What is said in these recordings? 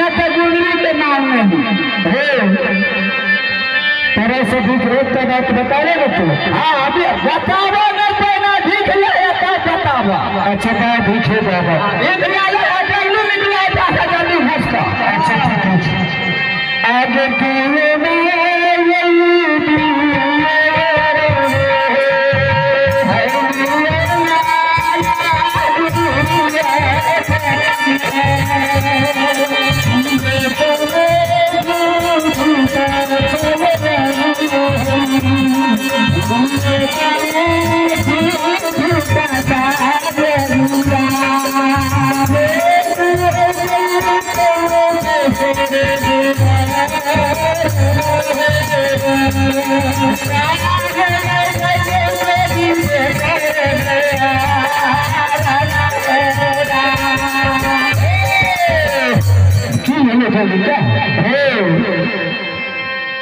अच्छा आ न तो गुजरी के नाम नहीं हे। तेरे से भी रोक का बात बता रहे तू। हाँ अभी बतावा न तो ना झूठ ले या बताबो अच्छा का पूछे बाबा निकला ले जल्दी निकला था जल्दी हंस का अच्छा ठीक है। आगे तू में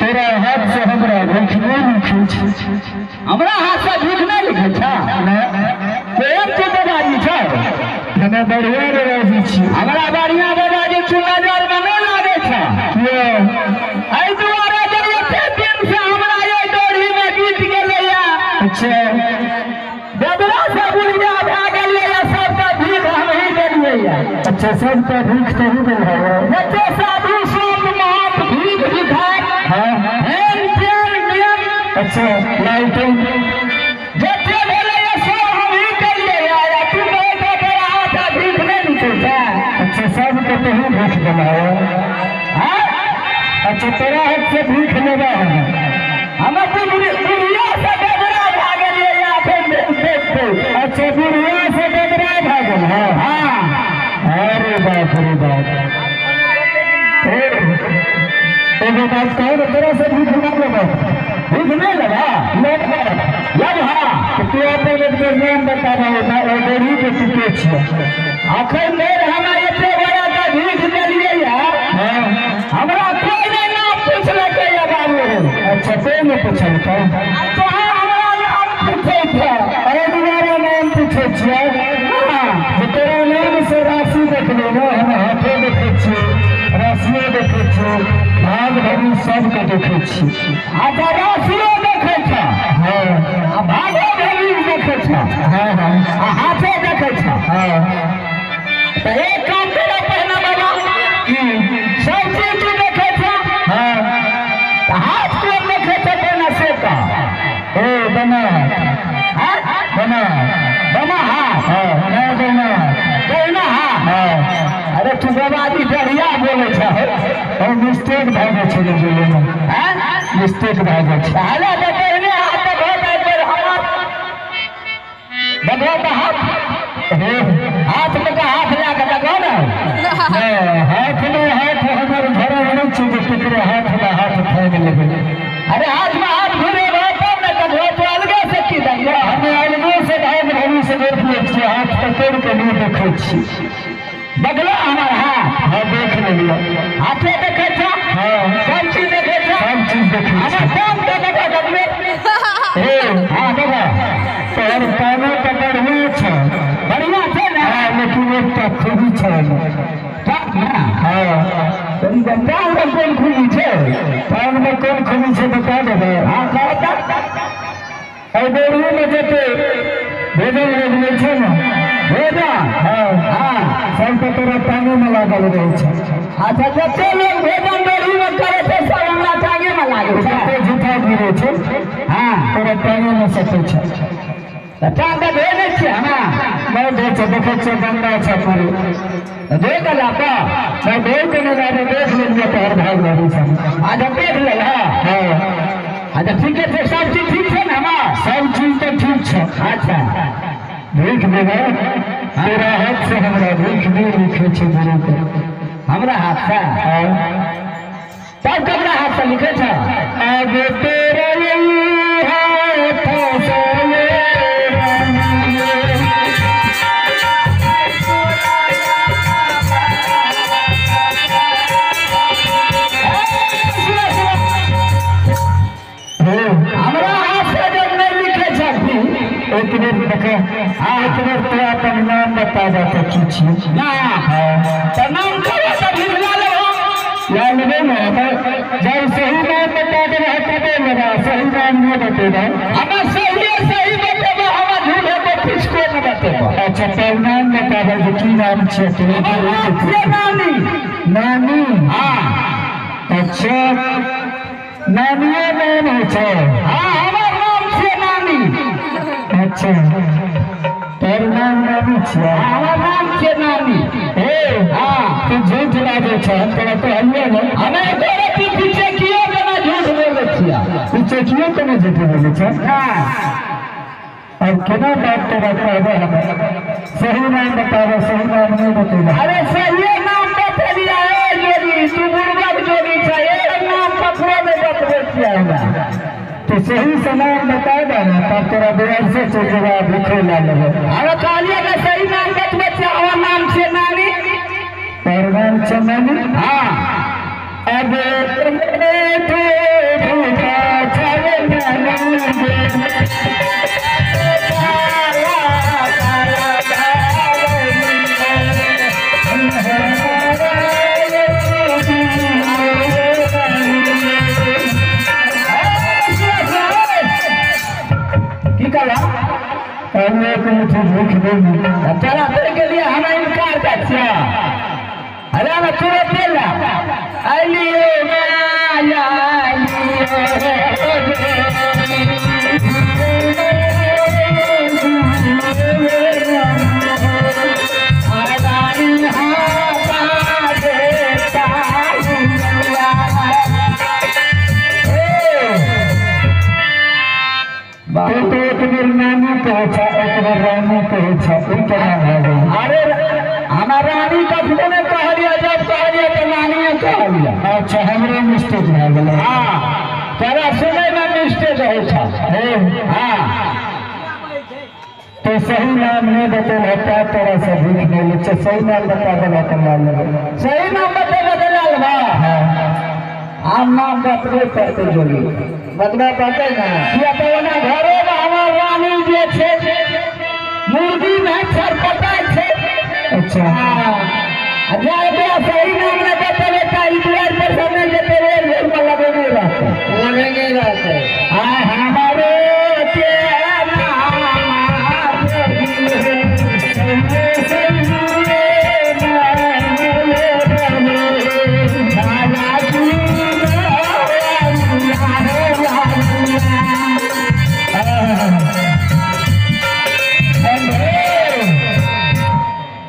तेरा हाथ से हमरा भूखने लिखी छै हमरा हाथ से झूठ नहीं लिखे छा प्रेम के बाबाजी छा हमें बढ़िया राज़ी छी हमरा बढ़िया बाबाजी चुना जर में नहीं लागे छा। कियो एहि दुआरे जब एते दिन से हमरा ये डोरी में बीत गेलै या अच्छा। बेदरा से बुढ़िया भए गेलै या सबके भीख हम ही देलियै या अच्छा सब का तो ही मिल है जते साधु संत महत भीख भिखार हाँ। हेन टेन मेन अच्छा लाइटिंग तो हाँ अच्छा तेरा हाथ से भूख लगा हमें बुढ़िया से बेदरा या फिर देख देख अच्छा बुढ़िया से बदरा भागल है हाँ अरे बाप रे बाप एगो बात कहो ना तेरा से भूख ना लगा भीख नहीं लगा लगा लग हाँ तो तू अपन नाम बता रहा ना ओ देरी के टिके छियै अखन मेर हमरा एते अच्छा कोई नहीं पूछल तो छै अरे दोबारा नाम पूछे छियै हाँ। नाम से राशि देखले ना हम हाथे देखे छियै राशियो देखे छियै भाग भरी सबके देखे छियै आ तो राशियो देखै छै हाँ। भागो भेली देखै छै हाँ हाँ। आ हाथे देखै छै हाँ। तो एक काम करो पहिने बाबा सब चीज़ बना। हाँ बना। बना हाँ बना पहिने हाथ हाँ। अरे तू बाबाजी बढ़िया बोले छै। और मिस्टेक भए जाइ छै बोले में। हैं? मिस्टेक भए जाइ छै। पहले तो पहिने हाथ तो एक बेर हमर देखो तो हाथ। हे हाथ में का हाथ ला के देखो ना। हाथ में हाथ हमर घर नहीं छै जे केकरो हाथ में हाथ फाइग लेबै अरे हाथ में के नहीं छी। देखलो हमार हाथ। हाँ देख लेलियै हाथे देखे छो हाँ। सब चीज़ देखे। छो सब चीज़ देखै हमार छी काम के देखो देखबे हे हाँ देखो तोहर पानो तऽ बढ़िया छै। बढ़िया छै ना? हाँ लेकिन एकटा खूबी छै। ना। हाँ। बता हमरा कोन खूबी छै? पान में कोन खूबी छै बता देबै हाँ तो में जेते भेजल भेजले छै ने। भेजा हाँ हाँ सब तोरा में लागल रहै अच्छा जते लोग भोजन बेरी में करे छै सब हमरा टांगे में लागे छै। जते झूठा गिरे छै हाँ तोरा पानी में सकै छै। तऽ के भेजे दे छै देखै छियै गंदा छै पूरी। दे देला मैं देख के नहीं देख लेलिए तो भाग रही छै। अच्छा देख ले हाँ। हाँ अच्छा ठीक है सब चीज़ ठीक छै ने सब चीज़ तो ठीक छै। अच्छा। देख देगा तेरा हाथ से हमरा भीख नहीं लिखे छे गुरु के। हमरा हाथ से? तब कमरा हाथ से लिखे छ? आगे तेरा यही हाथ से बेर देखे आ एक बेर तो अपन नाम बता जाता छी ना तो नाम कहो तो भिजवा ले या लगे ना जब सही नाम बता दे रहा तबे लगा सही नाम नहीं बतेगा हमें सही सही बतेबो हमें झूठे को किसको न बतेबो अच्छा तब नाम बता दे कि की नाम छे से नानी नानी हाँ अच्छा नानिया नाम है छे हाँ हमार नाम से नानी अच्छा तेर नाम नानी नाम से नानी ए हाँ तू झूठ लागे छे हम तोरा तो हल्ले ना हमें तोरे की पीछे कियो केना झूठ बोले छिया पीछे क्यों तने झूठ बोले छे हाँ अब केना बात तोरा कहबे हमें सही नाम बतावे सही नाम नहीं बतेगा अरे सही नाम बता दिया है जोगी तू बुर्बक जोगी छ एक नाम पकड़ो में बतबे छिया तो सही से बता देना तब तोरा बेर से तो लिखे ला लेबे अरे कहलिए ना सही नाम बतबे बच्चा और नाम से नानी तेर नाम नानी हाँ। अब तुमने तो भूखा छावे नानी मुझे भूख नहीं बतेल होता तोरा से भूख नहीं ले सही नाम बता मान लेबे सही नाम बते बदलाल बा आम नाम बतबे पड़ते जोगी बतबे पड़ते ना किया तो ओना घरे में हमार रानी जे छे मुर्गी में छरपटाई छे अच्छा तो सही नाम न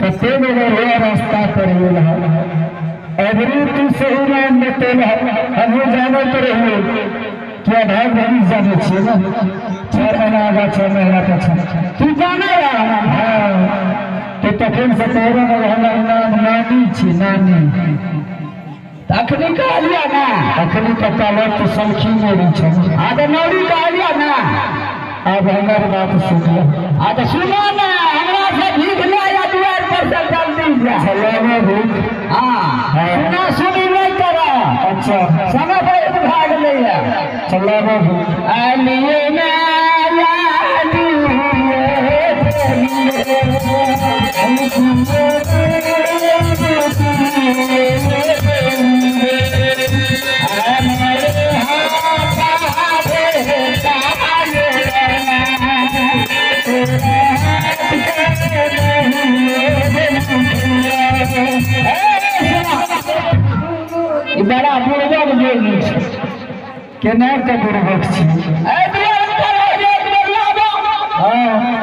कते बजे हुआ रास्ता पर गेल अबरी तू सही नाम बतेल हमहूँ जानत रहिए क्या भाग भरी जाने छियै ना छह महीना आगा छह महीना पछा तू जाने रहा हाँ तो तखन से तोरो में हमर नाम नानी छी नानी तखनी कहलिया ना अखनी पता लग तो सलखी मेरी छै आ तो नौरी कहलिया ना अब हमर बात सुन ले आ तो सुनो ना हमरा से भीख ले या द्वार पर से जल्दी जा सलामे भूख हाँ सुना अच्छा समय पर भाग ले या अलिए ना ई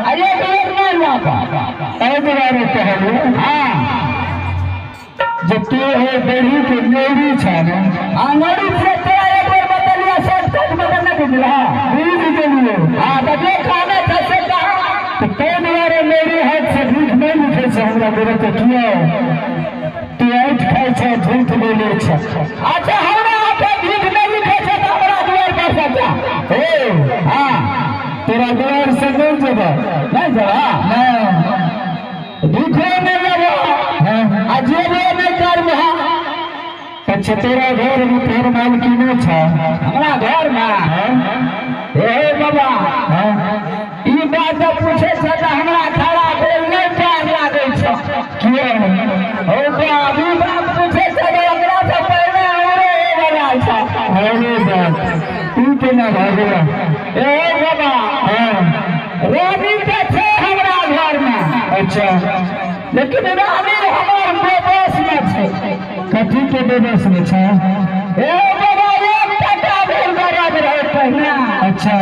आ एक बेर नहीं लाबो एहि दुआरे कहलू हाँ जे तू हे बेड़ी के नेड़ी छै आंगड़ी से तेरा एक बार बदलिया सब कुछ बदलने बुझला बुझ गेलियै हाँ तो जो खाने था से कहा तो दुआरे मेरे हाथ से भूख नहीं लिखे छै हमरा बेरे के किया तू ऐठ खाइ झूठ बोले छै। अच्छा हमरा आके भीख नहीं लिखे छै तो हमरा द्वार पर से जा। ए हाँ तोरा द्वार से नहीं जेबा। नहीं जरा नहीं। भीखो नहीं लेबो हाँ आ जेबो नहीं करबो। अच्छा तोरा घर में तोहर मालकिनो छै? हमरा घर में। ए बाबा। हाँ? ई बात पूछे छै तो हमरा खड़ा भेल नहीं पार लागे छै। किया? छै तो ओकरा से पहले ए बाबा हाँ रानी के छै हमरा घर में अच्छा लेकिन रानी हमर बेबस में छै कथी के बेबस में छै ए बाबा एक टका भेल गरज रहे पहिने अच्छा।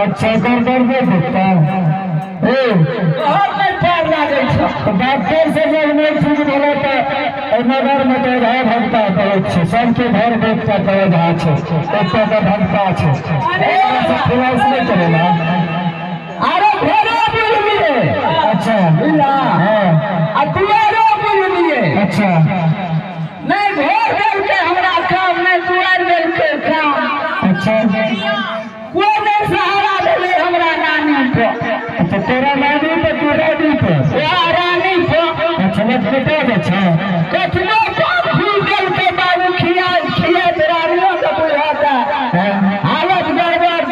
अच्छा कर कर दे देता ए घर में पार लागे छै तो डॉक्टर से जब नहीं ठीक भेला तो एहि नगर में तो ओझा भगता कहै छै सबके घर देखता तो ओझा छै ओतऽ के भगता छै ओकरा से खिलाइश नहीं अरे घोड़ा बुझ लिए। अच्छा। बुझला हाँ। आ दुआरो बुझ लिए। अच्छा। नहीं घर देलकै हमरा काम नहीं दुआर देलकै काम। अच्छा। कोई नहीं सहारा देले हमरा नानी को। अच्छा तोरा नानी पे तू रानी पे? या रानी को। अच्छा मत बता दे अच्छा। कतनो काम खुल देलकै बाबू खिया खिया रानियों के बुझाता हाँ। हालत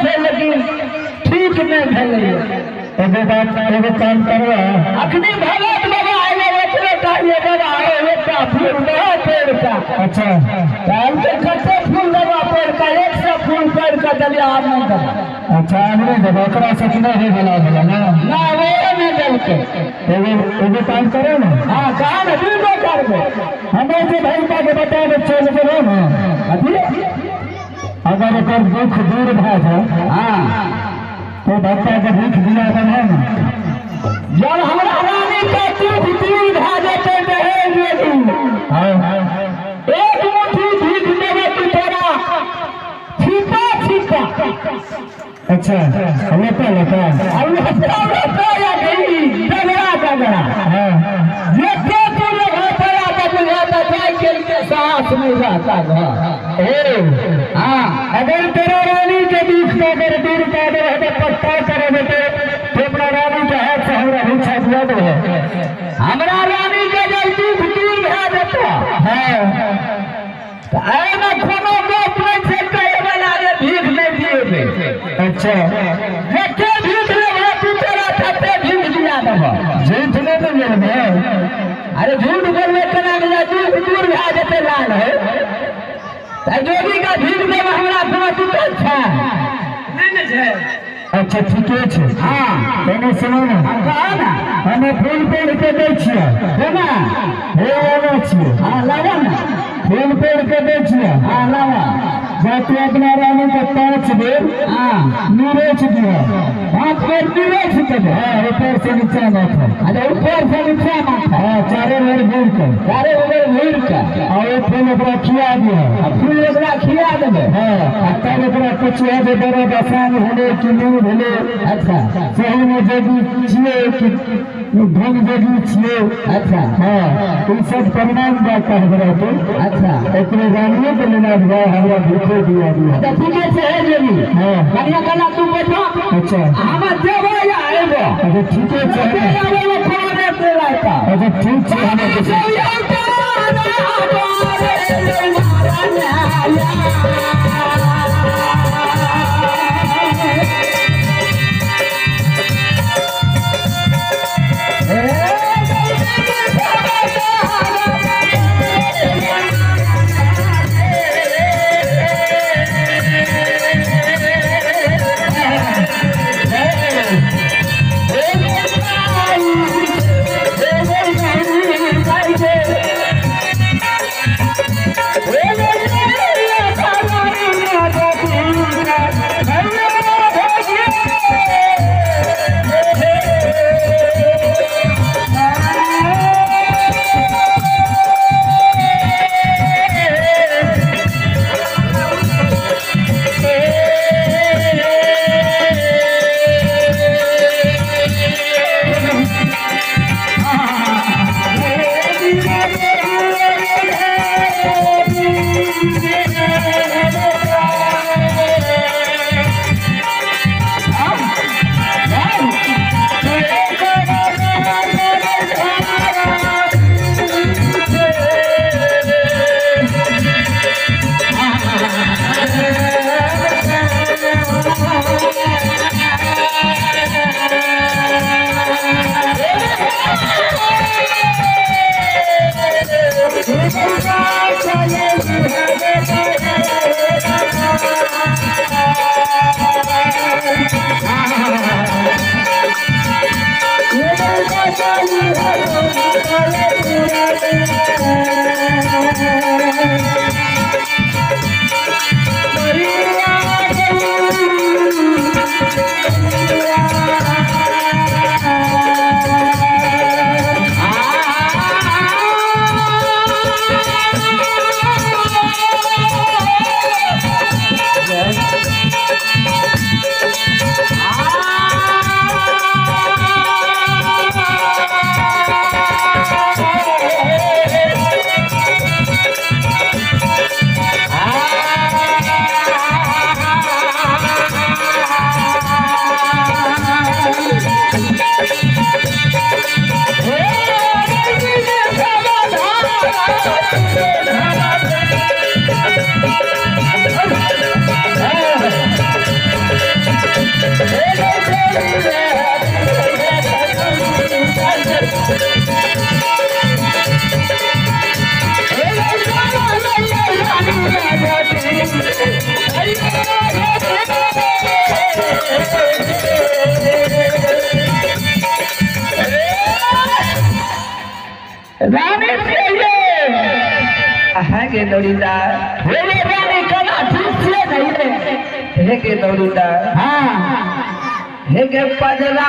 छै लेकिन ठीक नहीं भेलै एगो बात एगो काम करवा अखनी भगत बाबा आए ओकरे चाहिए बाबा आए एकटा फूल दे पेड़ का अच्छा। हम तो कते फूल देबा पेड़ का एक सौ फूल पेड़ का दलिया आम नहीं देबा अच्छा हमरे जब ओकरा से नहीं भला भला ना। ना वो नहीं देलकै एगो एगो काम करे ना? हाँ कहा ना दूगो करबो हमें जो भैया के बता दे चल जेबे ना। अभी? अगर एकर दुख दूर भए जाए हाँ। तो भक्ता के दुख दिला देना ना। जब हमरा रानी का दुख दूर भए जेतै दहेज लेकिन हाँ। छिपा छिपा अच्छा लेता लेता अल्लाह तो या गई झगड़ा हाँ। जेते तू लगा तेरा तो बुझाता साइकिल के साथ में रहता घर ए हाँ। अगर तेरा रानी के दुख का अगर दूर का दे तो पक्का करे देते तो अपना रानी के हाथ से हमरा हिंसा दिया दो। हमरा रानी के जब दूर जेतै हाँ कोनो नहि कहै वाला भीख नहि अच्छा। भीख तू तोरा भीख दिया झूठ नहीं तो अरे झूठ बोलबे केना के दुख दूर भए जेतै लाल है। जोगी का भीख देबै हमरा दिक्कत छै। नहि ने छै। अच्छा ठीके छै। हाँ। सुनो ना। हम कहा ना? हमें फूल पेड़ के दै छियै। केना? हे आना छियै। हाँ ना। फूल पेड़ के दै छियै हाँ लावा जा अपना रानी के पाँच बेर। हाँ। निरेच दिया हाथ पैर निवेश देबै हाँ ऊपर से नीचा ना था अरे ऊपर से नीचा माथा। हाँ चारों ओर घूर कर। सारे उधर भीड़ का और वो फूल ओकरा खिया दिया। आ फूल ओकरा खिया देबै हाँ तब ओकरा पुछिया जे बड़ा बसान भेलै कि नहीं भेलै अच्छा। सही में छियै कि धन जगी छियै। अच्छा। हाँ ई सब प्रमाण बात हमरा तो अच्छा। ओकरे रानियो के लेना दिया हमरा भूखे दिया दिया। तो ठीके छै हे जेबी हाँ। कनिया कला तू बैठो। अच्छा। हम देबै या अयबो अच्छा ठीके छै। देबै हमे- आबै कोनो ने देला का अच्छा ठीक छै। हमें रानी चाहिए है हे रानी ठीक से नहीं हे। के दौड़ीदार हाँ। हे के पजरा